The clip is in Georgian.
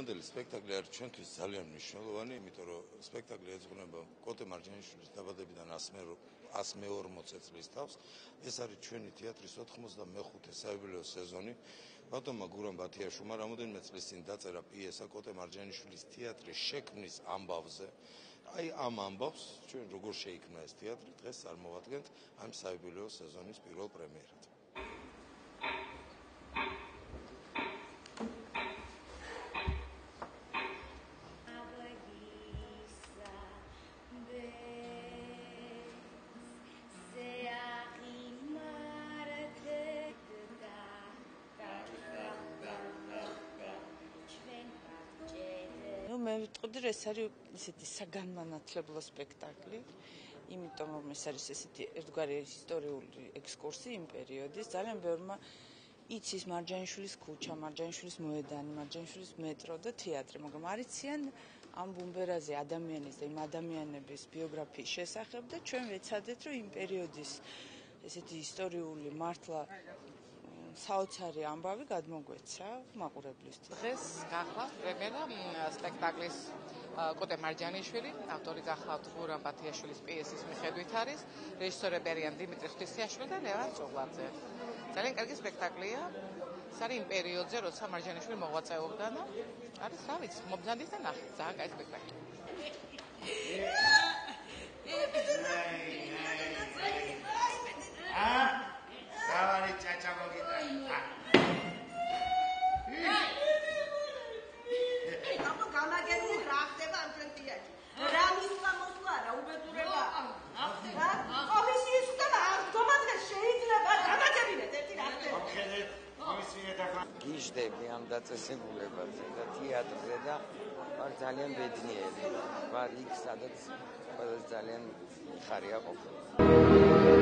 დღევანდელი სპექტაკლი არის ჩვენთვის ძალიან მნიშვნელოვანი, იმიტომ რომ სპექტაკლი ეძღვნება კოტე მარჯანიშვილის დაბადებიდან 140 წლის თავს. ეს არის ჩვენი თეატრის 95-ე საიუბილეო სეზონი. ბატონმა გურამ ბათიაშვილმა რამოდენიმე წლის წინ დაწერა პიესა კოტე მარჯანიშვილის თეატრის შექმნის ამბავზე. აი ამ ამბავს ჩვენ როგორ შეიქმნა ეს თეატრი დღეს წარმოვადგენთ ამ საიუბილეო სეზონის პირველ პრემიერად. ვიტყოდი რომ ეს არის ისეთი საგანმანათლებლო სპექტაკლი. იმიტომ რომ ეს არის ესეთი ერთგვარი ისტორიული ექსკურსი იმ პერიოდის. ძალიან ბევრმა იცის მარჯანიშვილის ქუჩა, მარჯანიშვილის მოედანი, მარჯანიშვილის მეტრო და თეატრი, მაგრამ არიციან ამ ბუმბერაზე ადამიანის და იმ ადამიანების ბიოგრაფიის შესახებ და ჩვენ ვეცადეთ რომ იმ პერიოდის ესეთი ისტორიული მართლა საოცარი ამბავი გადმოგვეცა მაყურებლისთვის. დღეს გახლავთ პრემიერა სპექტაკლის კოტე მარჯანიშვილი, ავტორი გახლავთ გურამ ბათიაშვილის პიესის მიხედვით არის, რეჟისორები არიან დიმიტრი ღვთისმოშიშვილი და ლევან წუღლაძე. ძალიან კარგი სპექტაკლია. სარი იმ პერიოდზე, როცა მარჯანიშვილი მოღვაწეობდა და არის, რა ვიცი, მობზანდის და ნახეთ, ძალიან კარგი სპექტაკლია. აა გიждები ამ დაწესებულებაზე და თეატრზე და ვარ ძალიან ბედნიერი. ვარ იქ სადაც ყველაზე ძალიან ხარია ყოფილი.